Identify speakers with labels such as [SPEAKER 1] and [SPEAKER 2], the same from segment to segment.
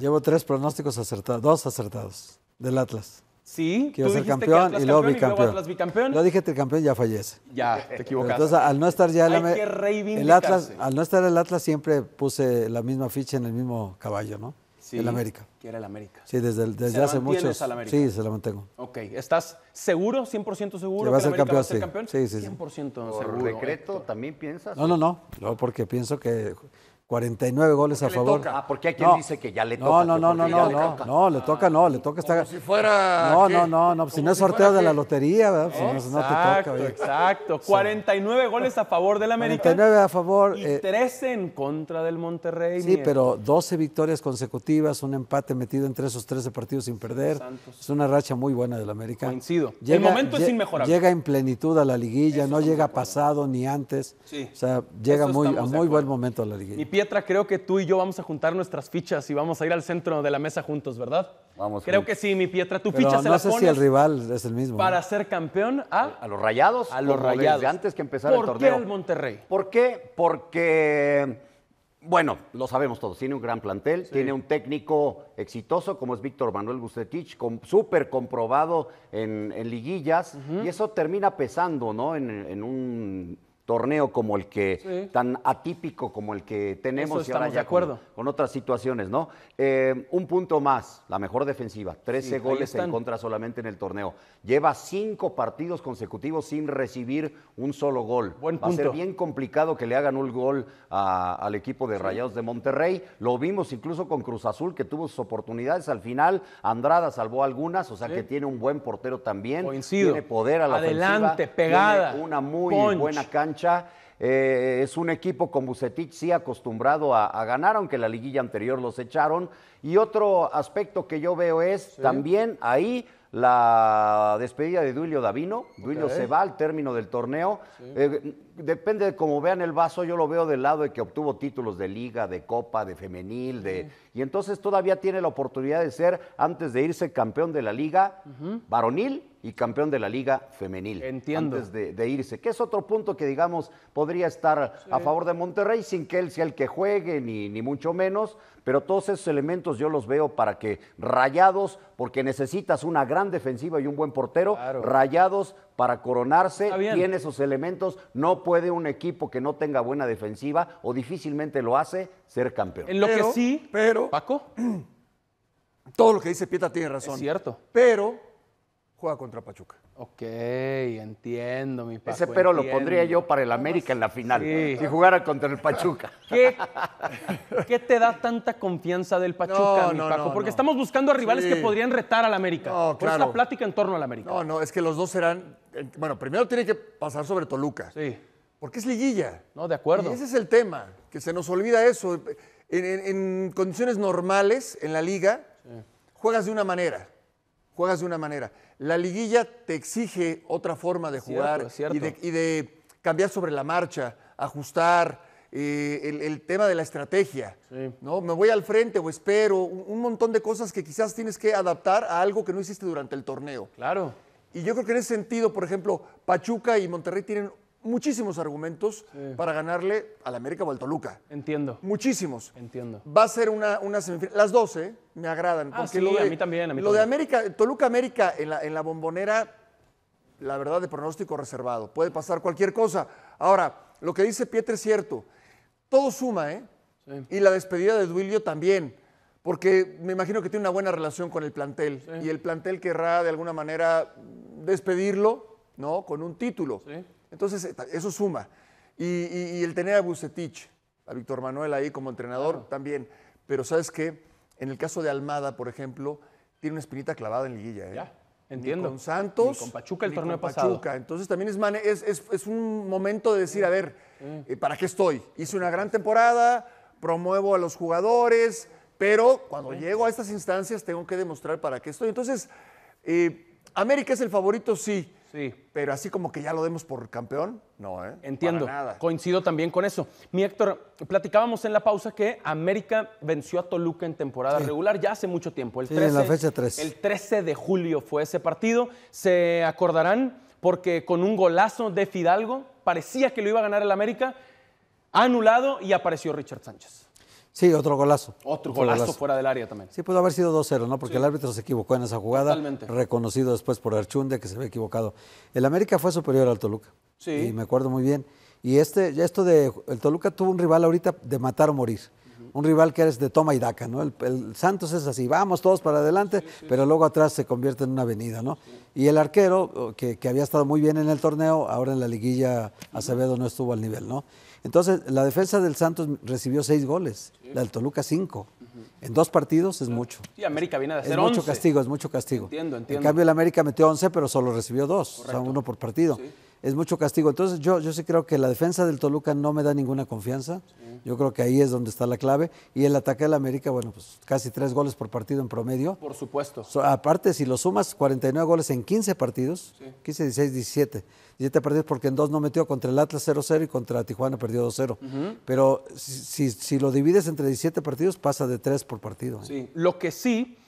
[SPEAKER 1] Llevo tres pronósticos acertados, dos acertados del Atlas.
[SPEAKER 2] Sí,
[SPEAKER 1] Que iba a ser campeón
[SPEAKER 2] Atlas
[SPEAKER 1] y luego
[SPEAKER 2] campeón
[SPEAKER 1] bicampeón.
[SPEAKER 2] Atlas bicampeón.
[SPEAKER 1] Yo dije tricampeón ya fallece.
[SPEAKER 2] Ya, te equivocaste.
[SPEAKER 1] Entonces, al no estar ya el,
[SPEAKER 2] Hay
[SPEAKER 1] Ame-
[SPEAKER 2] que
[SPEAKER 1] el. Atlas, al no estar el Atlas siempre puse la misma ficha en el mismo caballo, ¿no?
[SPEAKER 2] Sí,
[SPEAKER 1] El América.
[SPEAKER 2] Que era el América.
[SPEAKER 1] Sí, desde, desde
[SPEAKER 2] la
[SPEAKER 1] hace
[SPEAKER 2] mantienes
[SPEAKER 1] muchos.
[SPEAKER 2] al América?
[SPEAKER 1] Sí, se la mantengo.
[SPEAKER 2] Ok, ¿estás seguro, 100% seguro
[SPEAKER 1] Que va a ser
[SPEAKER 2] va a
[SPEAKER 1] campeón,
[SPEAKER 2] ser
[SPEAKER 1] sí.
[SPEAKER 2] campeón?
[SPEAKER 1] Sí, sí, sí.
[SPEAKER 2] 100%
[SPEAKER 3] ¿Por
[SPEAKER 2] seguro.
[SPEAKER 3] decreto
[SPEAKER 2] Héctor.
[SPEAKER 3] también piensas?
[SPEAKER 1] No, no, no. No, porque pienso que 49 goles a favor.
[SPEAKER 3] Ah, porque hay quien
[SPEAKER 1] No.
[SPEAKER 3] dice que ya le toca.
[SPEAKER 1] no, no, no, no, no, no, le toca, no, le toca estar.
[SPEAKER 4] si fuera,
[SPEAKER 1] No, no, no, no, si no es sorteo de la lotería, ¿verdad? No, te toca.
[SPEAKER 2] Exacto,
[SPEAKER 1] oye.
[SPEAKER 2] exacto. 49 goles a favor del América
[SPEAKER 1] 49 a favor.
[SPEAKER 2] y
[SPEAKER 1] eh,
[SPEAKER 2] 13 en contra del Monterrey.
[SPEAKER 1] Sí, pero 12 victorias consecutivas, un empate metido entre esos 13 partidos sin perder.
[SPEAKER 2] Santos.
[SPEAKER 1] Es una racha muy buena del América.
[SPEAKER 2] Coincido. El momento es inmejorable.
[SPEAKER 1] Llega en plenitud a la liguilla, no llega pasado ni antes.
[SPEAKER 2] Sí.
[SPEAKER 1] O sea, llega muy, a muy buen momento a la liguilla.
[SPEAKER 2] Pietra, creo que tú y yo vamos a juntar nuestras fichas y vamos a ir al centro de la mesa juntos, ¿verdad?
[SPEAKER 3] Vamos
[SPEAKER 2] Creo
[SPEAKER 3] juntos.
[SPEAKER 2] que sí, mi Pietra. Tu
[SPEAKER 1] Pero
[SPEAKER 2] ficha se
[SPEAKER 1] no
[SPEAKER 2] la
[SPEAKER 1] sé si el rival es el mismo.
[SPEAKER 2] para
[SPEAKER 1] ¿no?
[SPEAKER 2] ser campeón a,
[SPEAKER 3] A los rayados.
[SPEAKER 2] a los rayados.
[SPEAKER 3] Desde antes que empezara el
[SPEAKER 2] ¿Por
[SPEAKER 3] torneo.
[SPEAKER 2] qué el Monterrey?
[SPEAKER 3] ¿Por qué? Porque, bueno, lo sabemos todos, tiene un gran plantel, tiene un técnico exitoso como es Víctor Manuel Bucetich, com- súper comprobado en, en liguillas, y eso termina pesando, ¿no? En, en un torneo como el que,
[SPEAKER 2] Sí.
[SPEAKER 3] tan atípico como el que tenemos y ahora
[SPEAKER 2] de
[SPEAKER 3] ya con-
[SPEAKER 2] acuerdo.
[SPEAKER 3] Con, otras situaciones, ¿no? Eh, un punto más, la mejor defensiva, 13
[SPEAKER 2] Sí,
[SPEAKER 3] goles en contra solamente en el torneo. Lleva cinco partidos consecutivos sin recibir un solo gol.
[SPEAKER 2] Buen
[SPEAKER 3] Va a ser
[SPEAKER 2] punto.
[SPEAKER 3] bien complicado que le hagan un gol a- al equipo de Rayados de Monterrey. Lo vimos incluso con Cruz Azul, que tuvo sus oportunidades. Al final, Andrada salvó algunas, o sea que tiene un buen portero también.
[SPEAKER 2] Coincido.
[SPEAKER 3] Tiene poder a la
[SPEAKER 2] Adelante,
[SPEAKER 3] ofensiva,
[SPEAKER 2] pegada,
[SPEAKER 3] tiene una muy
[SPEAKER 2] punch.
[SPEAKER 3] buena cancha. Eh, es un equipo con Bucetich sí acostumbrado a, a ganar, aunque la liguilla anterior los echaron. Y otro aspecto que yo veo es también ahí la despedida de Duilio Davino. Duilio se va al término del torneo. Eh, depende de cómo vean el vaso, yo lo veo del lado de que obtuvo títulos de liga, de copa, de femenil, de y entonces todavía tiene la oportunidad de ser, antes de irse, campeón de la liga varonil y campeón de la liga femenil.
[SPEAKER 2] Entiendo.
[SPEAKER 3] Antes de, de irse, que es otro punto que, digamos, podría estar a favor de Monterrey sin que él sea el que juegue, ni, ni mucho menos, pero todos esos elementos yo los veo para que rayados, porque necesitas una gran defensiva y un buen portero,
[SPEAKER 2] Claro.
[SPEAKER 3] rayados para coronarse, tiene esos elementos, no puede un equipo que no tenga buena defensiva o difícilmente lo hace ser campeón.
[SPEAKER 2] En lo
[SPEAKER 4] Pero-
[SPEAKER 2] que sí,
[SPEAKER 4] pero-
[SPEAKER 2] Paco,
[SPEAKER 4] Todo lo que dice Pieta tiene razón.
[SPEAKER 2] es cierto.
[SPEAKER 4] Pero juega contra Pachuca.
[SPEAKER 2] Ok, entiendo, mi Paco.
[SPEAKER 3] Ese pero lo pondría yo para el América en la final,
[SPEAKER 2] Sí.
[SPEAKER 3] si jugara contra el Pachuca.
[SPEAKER 2] ¿Qué, qué te da tanta confianza del Pachuca,
[SPEAKER 4] No,
[SPEAKER 2] mi
[SPEAKER 4] no,
[SPEAKER 2] Paco?
[SPEAKER 4] no,
[SPEAKER 2] Porque
[SPEAKER 4] no.
[SPEAKER 2] estamos buscando a rivales
[SPEAKER 4] Sí.
[SPEAKER 2] que podrían retar al América.
[SPEAKER 4] No,
[SPEAKER 2] Por
[SPEAKER 4] claro.
[SPEAKER 2] la plática en torno al América.
[SPEAKER 4] No, no, es que los dos serán. eh, Bueno, primero tiene que pasar sobre Toluca.
[SPEAKER 2] Sí,
[SPEAKER 4] Porque es liguilla.
[SPEAKER 2] no, de acuerdo.
[SPEAKER 4] Y ese es el tema, que se nos olvida eso. En, en- en condiciones normales, en la liga, juegas de una manera. Juegas de una manera. La liguilla te exige otra forma de jugar
[SPEAKER 2] cierto.
[SPEAKER 4] y, de, y de cambiar sobre la marcha, ajustar. eh, el, el tema de la estrategia, ¿no? Me voy al frente o espero, un, un montón de cosas que quizás tienes que adaptar a algo que no hiciste durante el torneo.
[SPEAKER 2] Claro.
[SPEAKER 4] Y yo creo que en ese sentido, por ejemplo, Pachuca y Monterrey tienen muchísimos argumentos para ganarle al América o al Toluca.
[SPEAKER 2] Entiendo.
[SPEAKER 4] Muchísimos.
[SPEAKER 2] Entiendo.
[SPEAKER 4] Va a ser una, una semifinal. Las 12 me agradan.
[SPEAKER 2] Ah,
[SPEAKER 4] porque
[SPEAKER 2] sí,
[SPEAKER 4] lo de,
[SPEAKER 2] a mí también, a mí
[SPEAKER 4] lo de. América, Toluca América en la, en la bombonera, la verdad de pronóstico reservado. Puede pasar cualquier cosa. Ahora, lo que dice Pietre es cierto. Todo suma, ¿eh? Y la despedida de Duilio también. Porque me imagino que tiene una buena relación con el plantel. Y el plantel querrá de alguna manera despedirlo, ¿no? Con un título.
[SPEAKER 2] Sí.
[SPEAKER 4] Entonces, eh, eso suma. Y, y- y el tener a Bucetich, a Víctor Manuel ahí como entrenador también. Pero ¿sabes qué? En el caso de Almada, por ejemplo, tiene una espinita clavada en liguilla. ¿eh?
[SPEAKER 2] Ya, entiendo.
[SPEAKER 4] Ni con Santos.
[SPEAKER 2] Ni con Pachuca el
[SPEAKER 4] ni
[SPEAKER 2] torneo
[SPEAKER 4] con
[SPEAKER 2] pasado.
[SPEAKER 4] Pachuca. Entonces también es, es- es un momento de decir, a ver, eh, ¿para qué estoy? Hice una gran temporada, promuevo a los jugadores, pero cuando llego a estas instancias tengo que demostrar para qué estoy. Entonces, eh, América es el favorito, sí.
[SPEAKER 2] Sí.
[SPEAKER 4] Pero así como que ya lo demos por campeón, no, ¿eh?
[SPEAKER 2] Entiendo.
[SPEAKER 4] Para nada.
[SPEAKER 2] Coincido también con eso. Mi Héctor, platicábamos en la pausa que América venció a Toluca en temporada regular ya hace mucho tiempo. El
[SPEAKER 1] Sí, en la fecha 13.
[SPEAKER 2] El 13 de julio fue ese partido. Se acordarán porque con un golazo de Fidalgo parecía que lo iba a ganar el América, anulado y apareció Richard Sánchez.
[SPEAKER 1] Sí, otro golazo.
[SPEAKER 2] Otro golazo, fuera del área también.
[SPEAKER 1] Sí, pudo haber sido 2-0, ¿no? Porque el árbitro se equivocó en esa jugada.
[SPEAKER 2] Totalmente.
[SPEAKER 1] Reconocido después por Archunde que se había equivocado. El América fue superior al Toluca.
[SPEAKER 2] Sí.
[SPEAKER 1] Y me acuerdo muy bien. Y este, ya esto de. El Toluca tuvo un rival ahorita de matar o morir. Un rival que eres de toma y daca, ¿no? El, el Santos es así, vamos todos para adelante, pero luego atrás se convierte en una avenida, ¿no? Y el arquero, que, que había estado muy bien en el torneo, ahora en la liguilla Acevedo no estuvo al nivel, ¿no? Entonces, la defensa del Santos recibió seis goles, la del Toluca cinco. En dos partidos es mucho.
[SPEAKER 2] Sí, América viene de
[SPEAKER 1] Es
[SPEAKER 2] hacer
[SPEAKER 1] mucho
[SPEAKER 2] 11.
[SPEAKER 1] castigo, es mucho castigo.
[SPEAKER 2] Entiendo, entiendo.
[SPEAKER 1] En cambio, el América metió 11, pero solo recibió dos, o sea, uno por partido. Es mucho castigo. Entonces, yo, yo sí creo que la defensa del Toluca no me da ninguna confianza. Yo creo que ahí es donde está la clave. Y el ataque del América, bueno, pues casi tres goles por partido en promedio.
[SPEAKER 2] Por supuesto.
[SPEAKER 1] So, aparte, si lo sumas, 49 goles en 15 partidos, 15, 16, 17. 17 partidos porque en dos no metió contra el Atlas 0-0 y contra Tijuana perdió 2-0. Pero si, si, si lo divides entre 17 partidos, pasa de 3 por partido. ¿eh?
[SPEAKER 2] Sí. Lo que sí,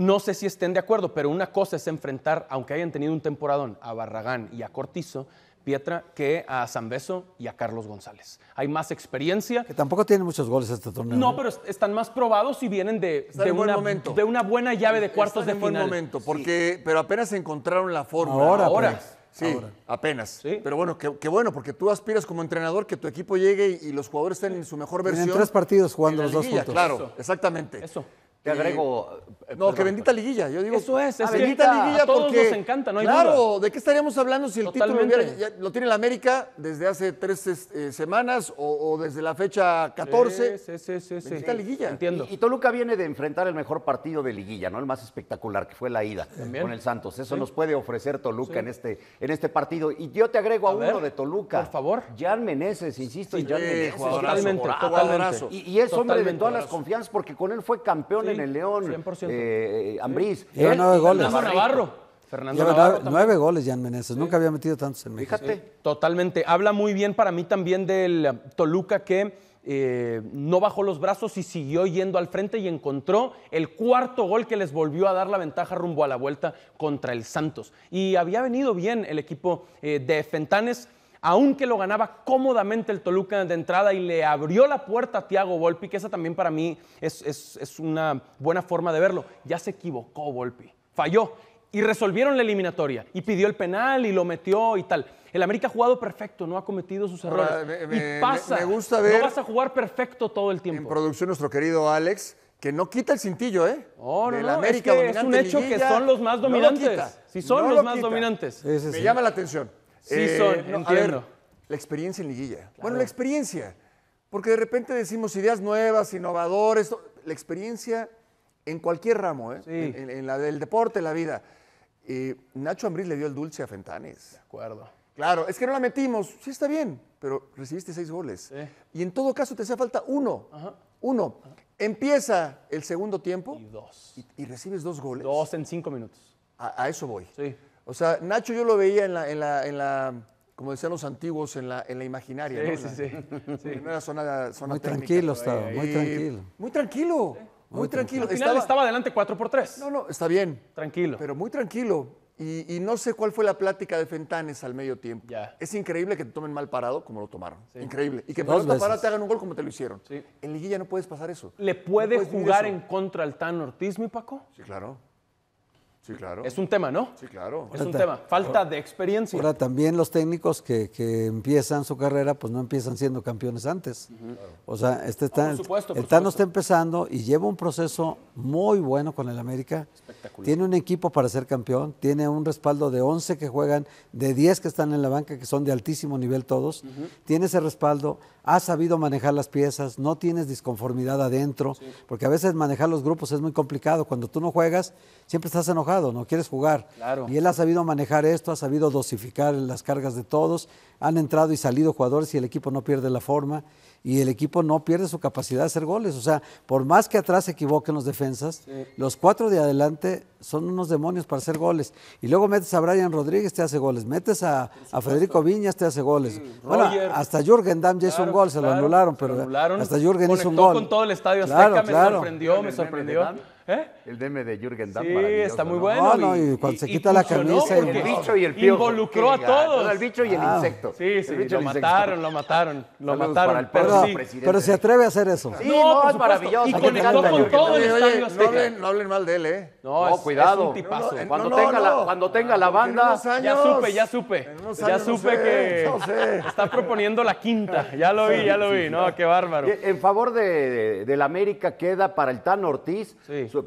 [SPEAKER 2] no sé si estén de acuerdo, pero una cosa es enfrentar, aunque hayan tenido un temporadón, a Barragán y a Cortizo, Pietra, que a Zambeso y a Carlos González. Hay más experiencia.
[SPEAKER 1] Que tampoco tiene muchos goles este torneo.
[SPEAKER 2] No,
[SPEAKER 1] ¿eh?
[SPEAKER 2] pero est- están más probados y vienen de, de
[SPEAKER 4] en buen
[SPEAKER 2] una,
[SPEAKER 4] momento.
[SPEAKER 2] de una buena llave de cuartos
[SPEAKER 4] Están
[SPEAKER 2] de
[SPEAKER 4] en buen
[SPEAKER 2] final.
[SPEAKER 4] momento, porque, pero apenas encontraron la fórmula.
[SPEAKER 1] Ahora,
[SPEAKER 2] Ahora.
[SPEAKER 1] pues.
[SPEAKER 4] Sí,
[SPEAKER 1] Ahora.
[SPEAKER 4] apenas.
[SPEAKER 2] Sí.
[SPEAKER 4] Pero bueno, qué, bueno, porque tú aspiras como entrenador que tu equipo llegue y, y los jugadores estén en su mejor
[SPEAKER 1] Tienen
[SPEAKER 4] versión.
[SPEAKER 1] tres partidos jugando
[SPEAKER 4] en
[SPEAKER 1] los dos juntos.
[SPEAKER 4] Claro,
[SPEAKER 2] Eso.
[SPEAKER 4] exactamente.
[SPEAKER 2] Eso.
[SPEAKER 3] Te agrego. eh,
[SPEAKER 4] No,
[SPEAKER 3] perdón,
[SPEAKER 4] que bendita liguilla. Yo digo,
[SPEAKER 2] Eso es, es
[SPEAKER 4] bendita
[SPEAKER 2] que
[SPEAKER 4] liguilla
[SPEAKER 2] a todos
[SPEAKER 4] porque,
[SPEAKER 2] nos encanta, no hay
[SPEAKER 4] Claro,
[SPEAKER 2] duda.
[SPEAKER 4] ¿de qué estaríamos hablando si el
[SPEAKER 2] Totalmente.
[SPEAKER 4] título ya lo tiene la América desde hace tres eh, semanas o, o desde la fecha 14?
[SPEAKER 2] Sí, sí, sí, sí.
[SPEAKER 4] Bendita liguilla.
[SPEAKER 2] Entiendo.
[SPEAKER 3] Y, y Toluca viene de enfrentar el mejor partido de liguilla, ¿no? El más espectacular, que fue la ida con el Santos. Eso nos puede ofrecer Toluca en, este, en este partido. Y yo te agrego a,
[SPEAKER 2] A
[SPEAKER 3] uno de Toluca.
[SPEAKER 2] por favor.
[SPEAKER 3] Jan Meneses, insisto en Jan Meneses.
[SPEAKER 4] jugadorazo,
[SPEAKER 2] Totalmente,
[SPEAKER 4] jugadorazo.
[SPEAKER 2] totalmente.
[SPEAKER 3] Y, y es hombre de todas las confianzas porque con él fue campeón
[SPEAKER 2] Sí,
[SPEAKER 3] en el León.
[SPEAKER 2] 100%.
[SPEAKER 3] Eh, Ambriz.
[SPEAKER 1] Lleva nueve goles.
[SPEAKER 2] Fernando. Navarro. Fernando
[SPEAKER 1] Lleva
[SPEAKER 2] Navarro
[SPEAKER 1] nueve, goles Jan Meneses. Nunca había metido tantos en México.
[SPEAKER 3] Fíjate.
[SPEAKER 2] Totalmente. Habla muy bien para mí también del Toluca que eh, no bajó los brazos y siguió yendo al frente y encontró el cuarto gol que les volvió a dar la ventaja rumbo a la vuelta contra el Santos. Y había venido bien el equipo eh, de Fentanes. Aunque lo ganaba cómodamente el Toluca de entrada y le abrió la puerta a Thiago Volpi, que esa también para mí es, es- es una buena forma de verlo. Ya se equivocó Volpi, falló y resolvieron la eliminatoria y pidió el penal y lo metió y tal. El América ha jugado perfecto, no ha cometido sus errores.
[SPEAKER 4] Ahora, me- me-
[SPEAKER 2] y pasa.
[SPEAKER 4] me gusta ver-
[SPEAKER 2] No vas a jugar perfecto todo el
[SPEAKER 4] En
[SPEAKER 2] tiempo.
[SPEAKER 4] producción nuestro querido Alex, que no quita el cintillo, ¿eh?
[SPEAKER 2] No, no,
[SPEAKER 4] De
[SPEAKER 2] no,
[SPEAKER 4] la
[SPEAKER 2] es
[SPEAKER 4] América
[SPEAKER 2] que es un
[SPEAKER 4] en
[SPEAKER 2] hecho que son los más
[SPEAKER 4] no lo
[SPEAKER 2] dominantes.
[SPEAKER 4] quita,
[SPEAKER 2] sí, son
[SPEAKER 4] no
[SPEAKER 2] los
[SPEAKER 4] lo
[SPEAKER 2] más
[SPEAKER 4] quita.
[SPEAKER 2] dominantes.
[SPEAKER 1] Sí, sí,
[SPEAKER 4] Me
[SPEAKER 1] sí.
[SPEAKER 4] llama la atención. Eh,
[SPEAKER 2] Sí son,
[SPEAKER 4] a ver, la experiencia en liguilla. Bueno, la experiencia. Porque de repente decimos ideas nuevas, innovadores. La experiencia en cualquier ramo, ¿eh?
[SPEAKER 2] Sí.
[SPEAKER 4] En, la del deporte, en la vida. Eh, Nacho Ambriz le dio el dulce a Fentanes.
[SPEAKER 2] De acuerdo.
[SPEAKER 4] Claro, es que no la metimos. Sí, está bien, pero recibiste seis goles. Y en todo caso te hacía falta uno. Uno. Empieza el segundo tiempo
[SPEAKER 2] Y dos.
[SPEAKER 4] y, y recibes dos goles.
[SPEAKER 2] Dos en cinco minutos.
[SPEAKER 4] A, a eso voy.
[SPEAKER 2] Sí.
[SPEAKER 4] O sea, Nacho yo lo veía en la, en la, en la como decían los antiguos, en la, en la imaginaria. ¿no?
[SPEAKER 2] Sí,
[SPEAKER 4] En
[SPEAKER 2] sí,
[SPEAKER 4] la-
[SPEAKER 2] sí.
[SPEAKER 4] No era zona, zona
[SPEAKER 1] Muy
[SPEAKER 4] técnica.
[SPEAKER 1] tranquilo estaba, muy tranquilo.
[SPEAKER 4] Muy tranquilo. Muy tranquilo.
[SPEAKER 2] Al final estaba, adelante 4 por 3.
[SPEAKER 4] No, no, está bien.
[SPEAKER 2] Tranquilo.
[SPEAKER 4] Pero muy tranquilo. Y, y no sé cuál fue la plática de Fentanes al medio tiempo.
[SPEAKER 2] Ya.
[SPEAKER 4] Es increíble que te tomen mal parado como lo tomaron. Increíble. Y que
[SPEAKER 1] Dos
[SPEAKER 4] pelota parada te hagan un gol como te lo hicieron.
[SPEAKER 2] Sí.
[SPEAKER 4] En liguilla no puedes pasar eso.
[SPEAKER 2] ¿Le puede
[SPEAKER 4] No
[SPEAKER 2] jugar en contra al Tan Ortiz, mi Paco?
[SPEAKER 4] Sí, claro. Sí, claro.
[SPEAKER 2] Es un tema, ¿no?
[SPEAKER 4] Sí, claro.
[SPEAKER 2] Es un tema. Falta de experiencia.
[SPEAKER 1] Ahora también los técnicos que, que empiezan su carrera, pues no empiezan siendo campeones antes. O sea, este está,
[SPEAKER 2] por supuesto, por
[SPEAKER 1] el Tano está empezando y lleva un proceso muy bueno con el América. Tiene un equipo para ser campeón, tiene un respaldo de 11 que juegan, de 10 que están en la banca, que son de altísimo nivel todos. Tiene ese respaldo, ha sabido manejar las piezas, no tienes disconformidad adentro, porque a veces manejar los grupos es muy complicado. Cuando tú no juegas, siempre estás enojado, no quieres jugar.
[SPEAKER 2] Claro.
[SPEAKER 1] Y él ha sabido manejar esto, ha sabido dosificar las cargas de todos. Han entrado y salido jugadores y el equipo no pierde la forma y el equipo no pierde su capacidad de hacer goles. O sea, por más que atrás se equivoquen los defensas, los cuatro de adelante son unos demonios para hacer goles. Y luego metes a Brian Rodríguez, te hace goles. Metes a, a Federico Viñas, te hace goles. Bueno,
[SPEAKER 2] Roger.
[SPEAKER 1] hasta Jürgen Damm ya hizo un gol, se lo anularon, pero
[SPEAKER 2] lo anularon.
[SPEAKER 1] hasta Jürgen hizo un gol.
[SPEAKER 2] con todo el estadio Azteca,
[SPEAKER 1] Claro,
[SPEAKER 2] me sorprendió, me
[SPEAKER 3] ¿El meme de
[SPEAKER 2] sorprendió. ¿Eh?
[SPEAKER 3] El DM de Jürgen Damm.
[SPEAKER 2] Sí, está muy
[SPEAKER 3] ¿no?
[SPEAKER 2] bueno.
[SPEAKER 1] No, no, y cuando se quita la camisa y-
[SPEAKER 3] El bicho y el piojo.
[SPEAKER 2] Involucró a todos.
[SPEAKER 3] El bicho y el
[SPEAKER 1] Ah.
[SPEAKER 3] insecto.
[SPEAKER 2] Sí,
[SPEAKER 3] El
[SPEAKER 2] sí, lo
[SPEAKER 3] el insecto.
[SPEAKER 2] mataron, lo mataron, lo
[SPEAKER 3] Saludos
[SPEAKER 2] mataron.
[SPEAKER 3] para el perro
[SPEAKER 1] pero,
[SPEAKER 3] sí,
[SPEAKER 1] pero se atreve a hacer eso.
[SPEAKER 3] Sí,
[SPEAKER 2] No,
[SPEAKER 3] no, es maravilloso.
[SPEAKER 2] Y conectó con todo el estadio Azteca.
[SPEAKER 4] no hablen mal de él, ¿eh?
[SPEAKER 2] No,
[SPEAKER 3] No,
[SPEAKER 2] es-
[SPEAKER 3] cuidado.
[SPEAKER 2] es un tipazo.
[SPEAKER 4] No, no,
[SPEAKER 3] Cuando,
[SPEAKER 4] no,
[SPEAKER 3] tenga
[SPEAKER 4] no.
[SPEAKER 3] La, cuando tenga la
[SPEAKER 4] En
[SPEAKER 3] banda,
[SPEAKER 4] unos años-
[SPEAKER 2] Ya supe, ya supe.
[SPEAKER 4] En unos
[SPEAKER 2] Ya supe
[SPEAKER 4] sé,
[SPEAKER 2] que
[SPEAKER 4] no sé.
[SPEAKER 2] está proponiendo la quinta. Ya lo vi, ya lo vi. No, qué bárbaro.
[SPEAKER 3] En favor de, de- del América queda para el Tan Ortiz,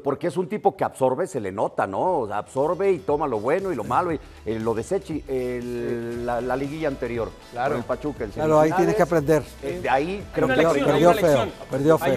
[SPEAKER 3] porque es un tipo que absorbe, se le nota, ¿no? O sea, absorbe y toma lo bueno y lo malo y eh, lo desecha. el- la, la liguilla anterior
[SPEAKER 2] Claro.
[SPEAKER 3] con el Pachuca. en
[SPEAKER 1] Claro, ahí tiene
[SPEAKER 3] semifinales.
[SPEAKER 1] que aprender.
[SPEAKER 3] Eh, de ahí creo
[SPEAKER 2] una
[SPEAKER 3] que
[SPEAKER 1] perdió-
[SPEAKER 2] lección,
[SPEAKER 1] feo, perdió feo.